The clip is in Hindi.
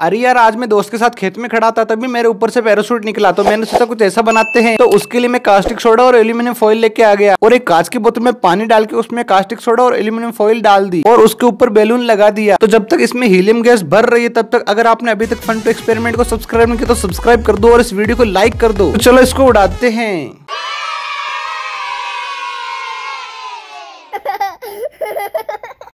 अरे यार, आज मैं दोस्त के साथ खेत में खड़ा था तभी मेरे ऊपर से पैराशूट निकला तो मैंने सोचा कुछ ऐसा बनाते हैं। तो उसके लिए मैं कास्टिक सोडा और एल्यूमिनियम फॉइल लेके आ गया, और एक कांच की बोतल में पानी डाल के उसमें कास्टिक सोडा और एल्यूमिनियम फॉइल डाल दी, और उसके ऊपर बैलून लगा दिया। तो जब तक इसमें हीलियम गैस भर रही है, तब तक अगर आपने अभी तक फंड एक्सपेरिमेंट को सब्सक्राइब नहीं किया तो सब्सक्राइब कर दो और इस वीडियो को लाइक कर दो। तो चलो इसको उड़ाते हैं।